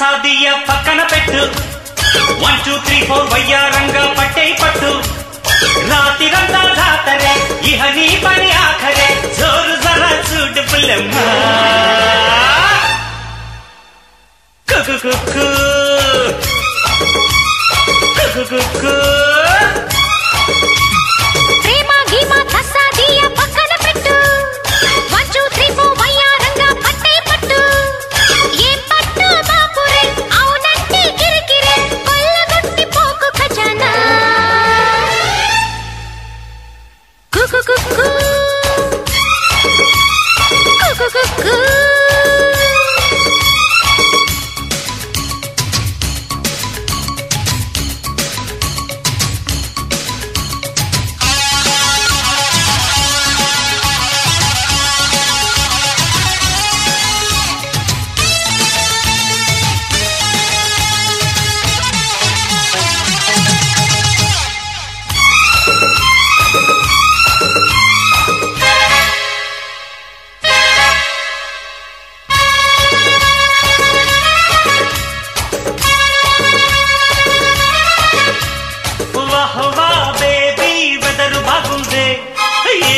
సాదియ పక్కన పెట్టు. One two three four వయ్యారంగా పట్టే పట్టు. రాతిరంతా జాతరే ఇహ నీ పని ఆఖరే. జోరు జరా చూడు పుల్లమ్మ. కుకు కుక్కు కుకు కుక్కు కుకు కుక్కు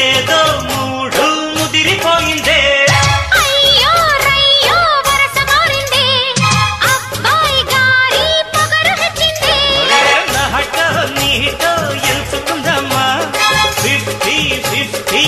ఏదో మూడు ముదిరిపోయిందే. అయ్యో రయ్యో వరస మారిందే. అబ్బాయి గారి పొగరు హెచ్చిందే. నహటో నీటో ఎంచుకుందామా? ఫిఫ్టీ ఫిఫ్టీ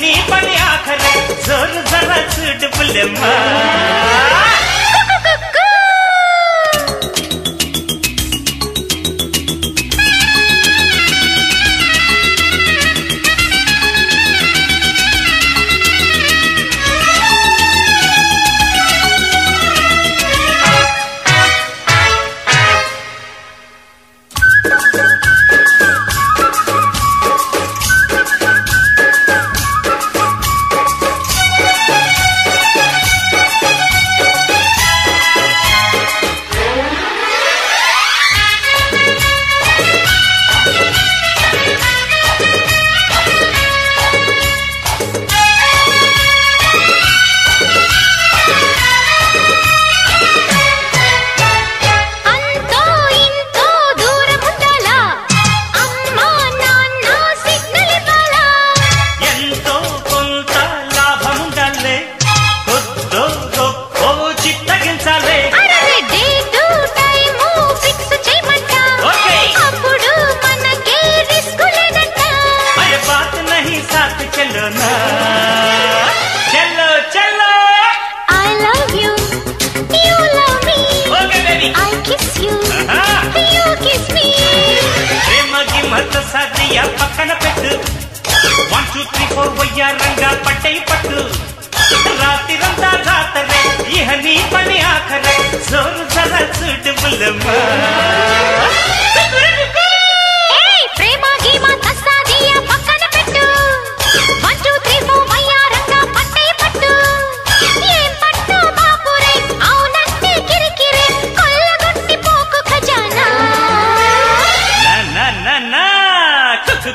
నీ పని ఆఖరే. జోరు జర చూడు పుల్లెమ్మా. అయ్యా పక్కన పెట్టు. వన్ టూ త్రీ ఫోర్ వయ్యారంగా పట్టై పట్టు. రాత్రిరంతా జాతరే ఇహ నీ పని ఆఖరే. జోరు జర చూడు పుల్లమ్మ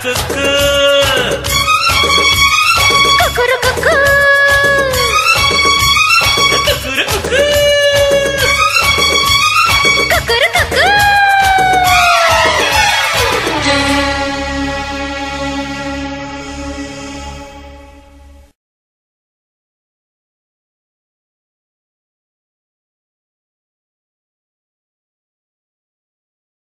United.